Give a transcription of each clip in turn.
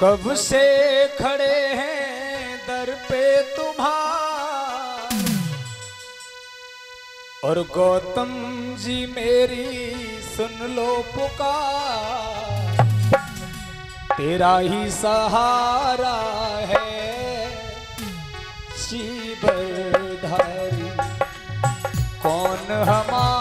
कब से खड़े हैं दर पे तुम्हार? और गौतम जी मेरी सुन लो पुकार। तेरा ही सहारा है शिवधारी। कौन हमारा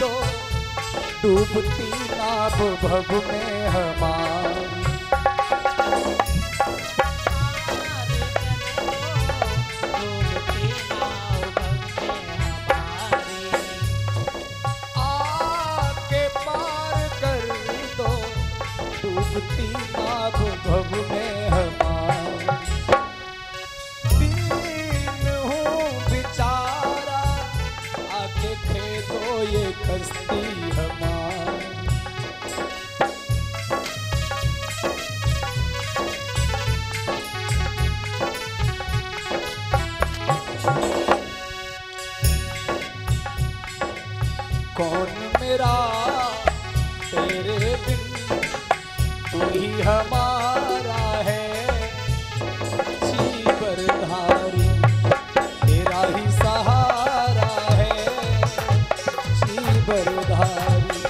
दो। डूबती नाव भव में हमारी। आके पार कर दो। डूबती नाव भव कौन मेरा तेरे बिन तू ही हमारा। धारी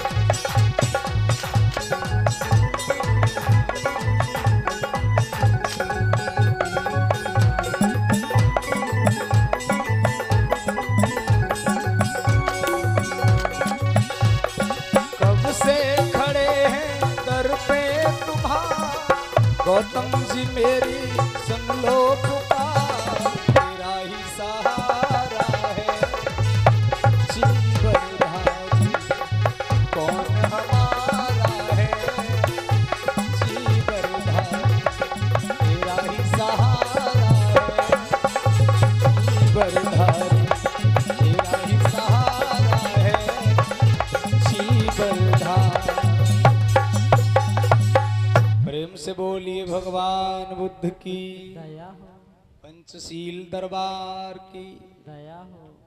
कब से खड़े दर तुम्हार? गौतम जी मेरी से बोलिए भगवान बुद्ध की। दया हो। पंचशील दरबार की। दया हो।